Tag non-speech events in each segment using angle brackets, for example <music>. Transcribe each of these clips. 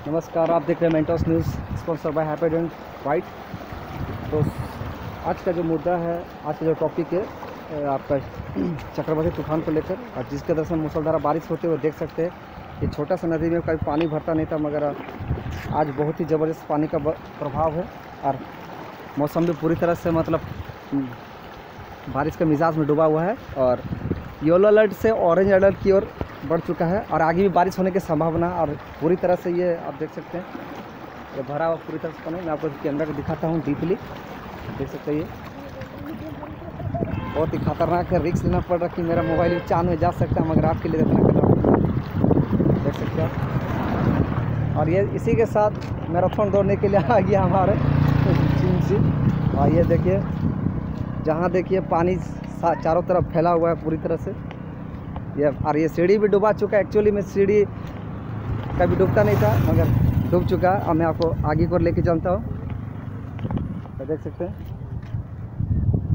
नमस्कार आप देख रहे हैं Mentos news sponsor by happy and white तो आज का जो मुद्दा है आज का जो टॉपिक है आपका <clears throat> चक्रवाती तूफ़ान को लेकर और जिसके से मूसलाधार बारिश होते हुए देख सकते हैं कि छोटा सा नदी में कभी पानी भरता नहीं था मगर आज बहुत ही ज़बरदस्त पानी का प्रभाव है और मौसम भी पूरी तरह से मतलब हम्म, बारिश के मिजाज में डूबा हुआ है और येलो अलर्ट से ऑरेंज अलर्ट की ओर बढ़ चुका है और आगे भी बारिश होने की संभावना और पूरी तरह से ये आप देख सकते हैं। ये भरा हुआ पूरी तरह से पानी मैं आपको कैमरा को दिखाता हूँ डीपली। देख सकते हैं ये। बहुत ही खतरनाक है रिक्स लेना पड़ रहा कि मेरा मोबाइल भी चाँद में जा सकता है, मगर आपके लिए इतना देख सकते हैं और ये इसी के साथ मैराथन दौड़ने के लिए <laughs> आ गया हमारे चीन से। और ये देखिए, जहाँ देखिए पानी चारों तरफ़ फैला हुआ है पूरी तरह से। ये, और ये सीढ़ी भी डूबा चुका है। एक्चुअली में सीढ़ी कभी डूबता नहीं था, मगर डूब चुका। है और मैं आपको आगे को लेके चलता हूँ। तो देख सकते हैं।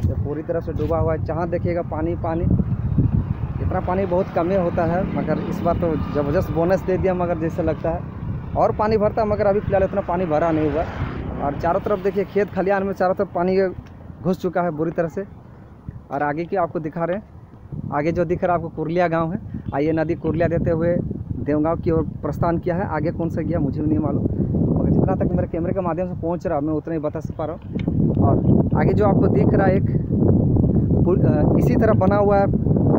ये पूरी तरह से डूबा हुआ है। जहाँ देखिएगा, पानी पानी। इतना पानी बहुत कम ही होता है, मगर इस बार तो ज़बरदस्त बोनस दे दिया, मगर जैसे लगता है। और पानी भरता मगर अभी फ़िलहाल इतना पानी भरा नहीं हुआ। और चारों तरफ़ देखिए, खेत खलिहान में चारों तरफ़ पानी घुस चुका है बुरी तरह से। और आगे की आपको दिखा रहे हैं। आगे जो दिख रहा है आपको कुरलिया गाँव है। आइए नदी कुरलिया देते हुए देवगांव की ओर प्रस्थान किया है। आगे कौन सा गया मुझे भी नहीं मालूम। मगर जितना तक मेरे कैमरे के माध्यम से पहुँच रहा मैं उतना ही बता सक पा रहा हूँ। और आगे जो आपको दिख रहा है, एक इसी तरह बना हुआ है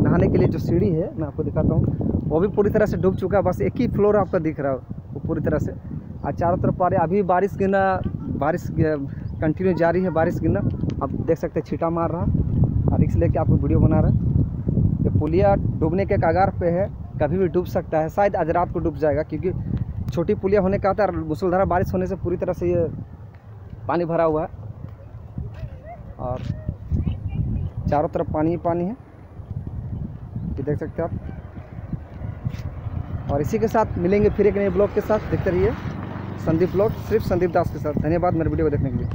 नहाने के लिए जो सीढ़ी है, मैं आपको दिखाता हूँ। वो भी पूरी तरह से डूब चुका है। बस एक ही फ्लोर आपका दिख रहा है, वो पूरी तरह से। और चारों तरफ़ पा रहे अभी बारिश गिरना, बारिश कंटिन्यू जारी है, बारिश गिरना। आप देख सकते हैं, छीटा मार रहा। और इसलिए कि आपको वीडियो बना रहा। है ये पुलिया डूबने के कगार पे है, कभी भी डूब सकता है। शायद आज रात को डूब जाएगा, क्योंकि छोटी पुलिया होने का आता है, मूसलाधार बारिश होने से पूरी तरह से ये पानी भरा हुआ है। और चारों तरफ़ पानी ही पानी है। ये देख सकते हैं आप। और इसी के साथ मिलेंगे फिर एक नए ब्लॉग के साथ। देखते रहिए। संदीप ब्लॉग, सिर्फ़ संदीप दास के साथ। धन्यवाद मेरे वीडियो को देखने के लिए।